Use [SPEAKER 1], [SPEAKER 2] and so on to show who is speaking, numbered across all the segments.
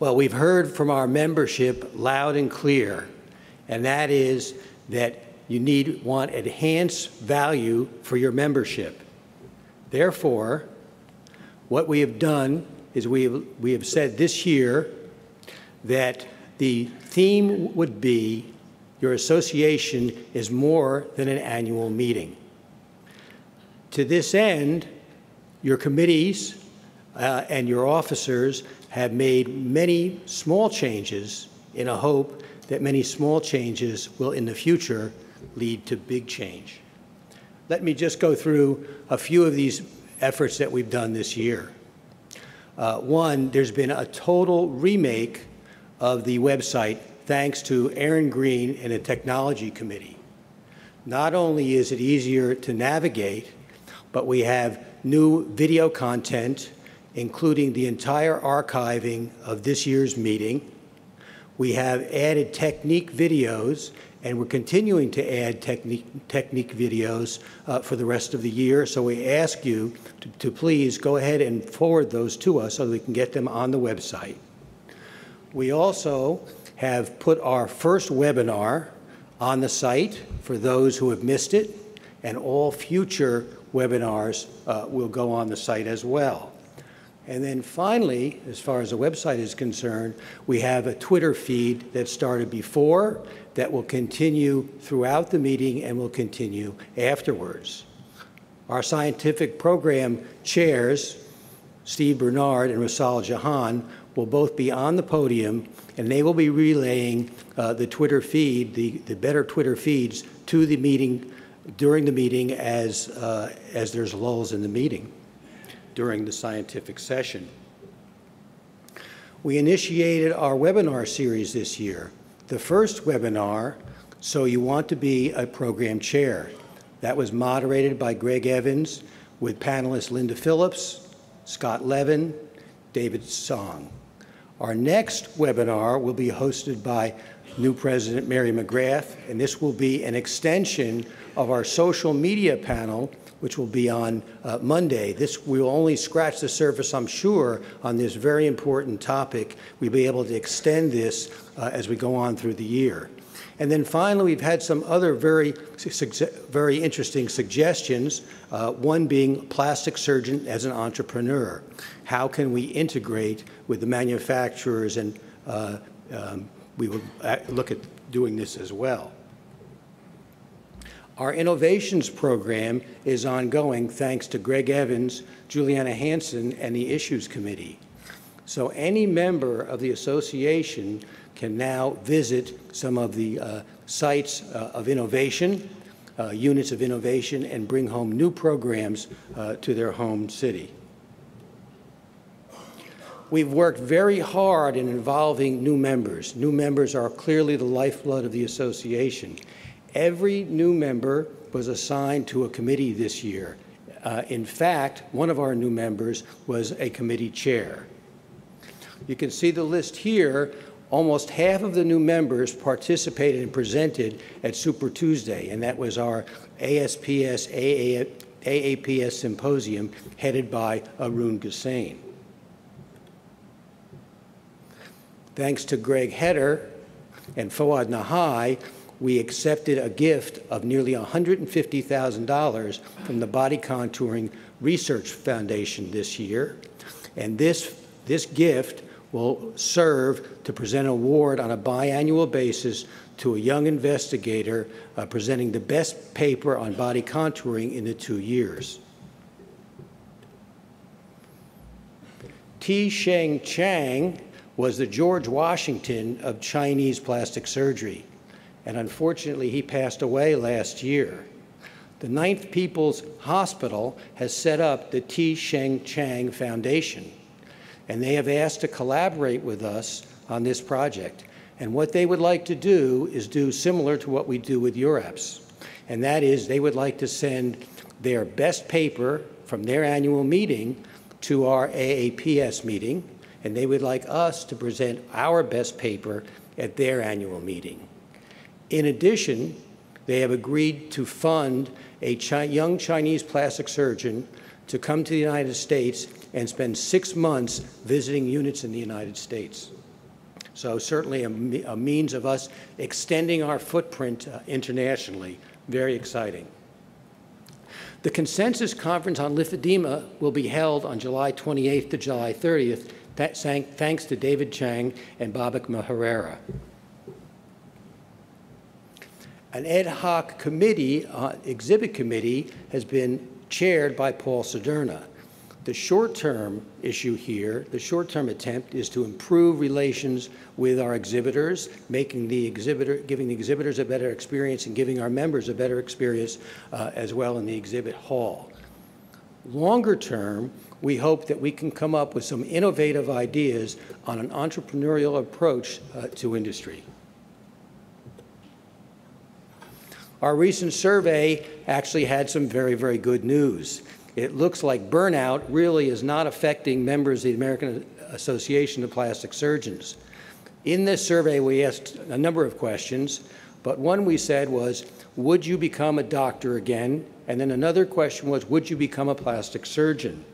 [SPEAKER 1] Well, we've heard from our membership loud and clear, and that is that you need want enhanced value for your membership. Therefore, what we have done is we have, we have said this year that the theme would be your association is more than an annual meeting. To this end, your committees uh, and your officers have made many small changes in a hope that many small changes will in the future lead to big change. Let me just go through a few of these efforts that we've done this year. Uh, one, there's been a total remake of the website thanks to Arin Greene and the Technology Committee. Not only is it easier to navigate, but we have new video content, including the entire archiving of this year's meeting. We have added technique videos, and we're continuing to add technique, technique videos uh, for the rest of the year. So we ask you to, to please go ahead and forward those to us so that we can get them on the website. We also have put our first webinar on the site for those who have missed it, and all future webinars uh, will go on the site as well. And then finally, as far as the website is concerned, we have a Twitter feed that started before that will continue throughout the meeting and will continue afterwards. Our scientific program chairs, Steve Bernard and Rasal Jahan, will both be on the podium and they will be relaying uh, the Twitter feed, the, the better Twitter feeds, to the meeting during the meeting as, uh, as there's lulls in the meeting during the scientific session. We initiated our webinar series this year. The first webinar, So You Want to Be a Program Chair. That was moderated by Greg Evans with panelists Linda Phillips, Scott Levin, David Song. Our next webinar will be hosted by new President Mary McGrath, and this will be an extension of our social media panel, which will be on uh, Monday. This will only scratch the surface, I'm sure, on this very important topic. We'll be able to extend this uh, as we go on through the year. And then finally, we've had some other very, very interesting suggestions, uh, one being plastic surgeon as an entrepreneur. How can we integrate with the manufacturers and uh, um, we will uh, look at doing this as well. Our innovations program is ongoing thanks to Greg Evans, Juliana Hansen, and the Issues Committee. So any member of the association can now visit some of the uh, sites uh, of innovation, uh, units of innovation, and bring home new programs uh, to their home city. We've worked very hard in involving new members. New members are clearly the lifeblood of the association. Every new member was assigned to a committee this year. Uh, in fact, one of our new members was a committee chair. You can see the list here almost half of the new members participated and presented at Super Tuesday, and that was our ASPS AAPS symposium headed by Arun Gosain. Thanks to Greg Hetter and Foad Nahai, we accepted a gift of nearly $150,000 from the Body Contouring Research Foundation this year. And this, this gift will serve to present an award on a biannual basis to a young investigator uh, presenting the best paper on body contouring in the two years. T. Sheng Chang was the George Washington of Chinese plastic surgery, and unfortunately he passed away last year. The Ninth People's Hospital has set up the T. Sheng Chang Foundation and they have asked to collaborate with us on this project. And what they would like to do is do similar to what we do with EURAPS, and that is they would like to send their best paper from their annual meeting to our AAPS meeting, and they would like us to present our best paper at their annual meeting. In addition, they have agreed to fund a Chi young Chinese plastic surgeon to come to the United States and spend six months visiting units in the United States. So certainly a, a means of us extending our footprint uh, internationally. Very exciting. The consensus conference on lymphedema will be held on July 28th to July 30th, that- thanks to David Chang and Babak Mehrara. An ad hoc committee, uh, exhibit committee, has been chaired by Paul Cederna. The short-term issue here, the short-term attempt is to improve relations with our exhibitors, making the exhibitor, giving the exhibitors a better experience and giving our members a better experience uh, as well in the exhibit hall. Longer term, we hope that we can come up with some innovative ideas on an entrepreneurial approach uh, to industry. Our recent survey actually had some very, very good news. It looks like burnout really is not affecting members of the American Association of Plastic Surgeons. In this survey, we asked a number of questions, but one we said was, would you become a doctor again? And then another question was, would you become a plastic surgeon?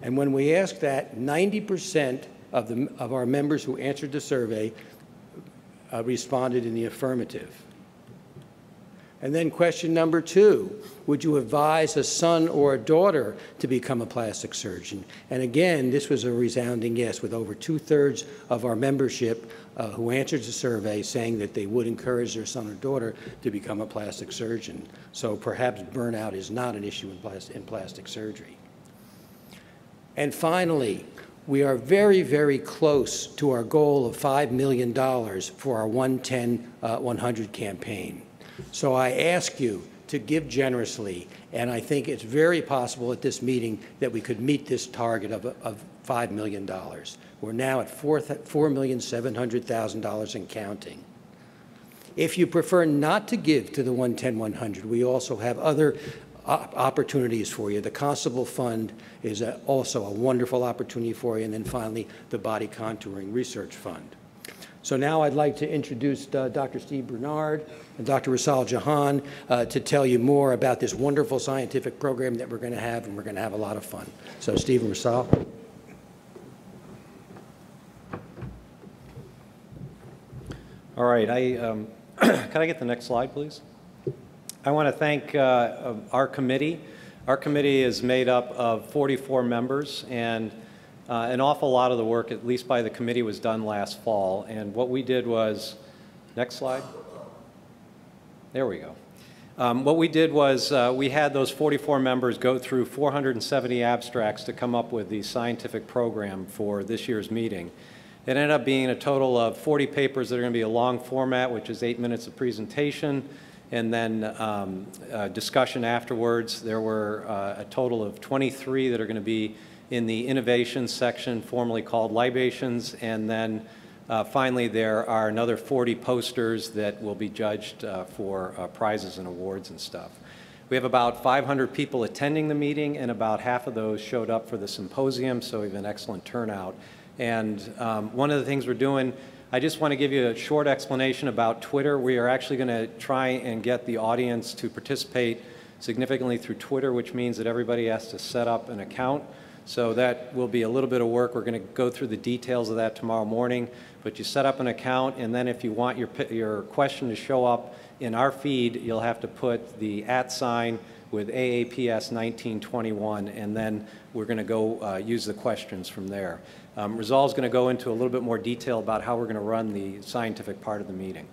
[SPEAKER 1] And when we asked that, 90% of, of our members who answered the survey uh, responded in the affirmative. And then question number two, would you advise a son or a daughter to become a plastic surgeon? And again, this was a resounding yes, with over two-thirds of our membership uh, who answered the survey saying that they would encourage their son or daughter to become a plastic surgeon. So perhaps burnout is not an issue in, plastic, in plastic surgery. And finally, we are very, very close to our goal of $5 million for our 110 uh, 100 campaign. So I ask you to give generously, and I think it's very possible at this meeting that we could meet this target of, of $5 million. We're now at $4,700,000 and counting. If you prefer not to give to the 110-100, we also have other opportunities for you. The Constable Fund is a, also a wonderful opportunity for you. And then finally, the Body Contouring Research Fund. So now I'd like to introduce uh, Dr. Steve Bernard and Dr. Rasal Jahan uh, to tell you more about this wonderful scientific program that we're going to have, and we're going to have a lot of fun. So Steve and Rasal.
[SPEAKER 2] All right, I, um, can I get the next slide, please? I want to thank uh, our committee. Our committee is made up of 44 members, and uh, an awful lot of the work, at least by the committee, was done last fall. And what we did was, next slide. There we go. Um, what we did was uh, we had those 44 members go through 470 abstracts to come up with the scientific program for this year's meeting. It ended up being a total of 40 papers that are going to be a long format, which is eight minutes of presentation, and then um, uh, discussion afterwards. There were uh, a total of 23 that are going to be in the innovation section, formerly called libations, and then uh, finally there are another 40 posters that will be judged uh, for uh, prizes and awards and stuff. We have about 500 people attending the meeting, and about half of those showed up for the symposium, so we have an excellent turnout. And um, one of the things we're doing, I just want to give you a short explanation about Twitter. We are actually going to try and get the audience to participate significantly through Twitter, which means that everybody has to set up an account. So that will be a little bit of work. We're going to go through the details of that tomorrow morning. But you set up an account, and then if you want your, your question to show up in our feed, you'll have to put the at sign with AAPS 1921, and then we're going to go uh, use the questions from there. Um, Rasal is going to go into a little bit more detail about how we're going to run the scientific part of the meeting.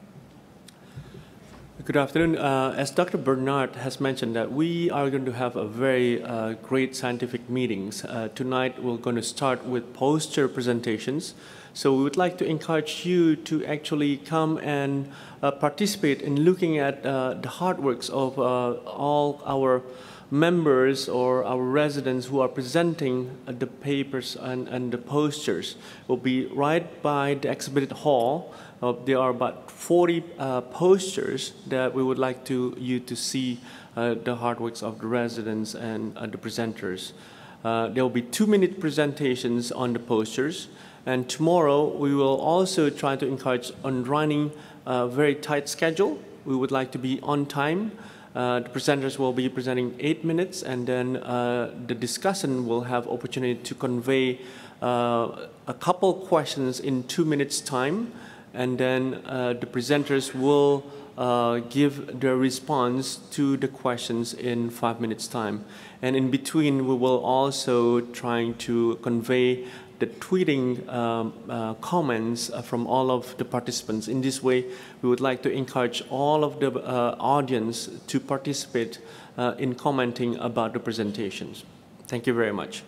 [SPEAKER 3] Good afternoon. Uh, as Dr. Bernard has mentioned, that we are going to have a very uh, great scientific meetings. Uh, tonight, we're going to start with poster presentations. So we would like to encourage you to actually come and uh, participate in looking at uh, the hard works of uh, all our members or our residents who are presenting the papers and, and the posters. will be right by the exhibit hall uh, there are about 40 uh, posters that we would like to you to see uh, the hard works of the residents and uh, the presenters. Uh, there will be two-minute presentations on the posters, and tomorrow we will also try to encourage on running a very tight schedule. We would like to be on time. Uh, the presenters will be presenting eight minutes, and then the discussion will have opportunity to convey uh, a couple questions in two minutes' time, and then uh, the presenters will uh, give their response to the questions in five minutes' time. And in between, we will also trying to convey the tweeting um, uh, comments uh, from all of the participants. In this way, we would like to encourage all of the uh, audience to participate uh, in commenting about the presentations. Thank you very much.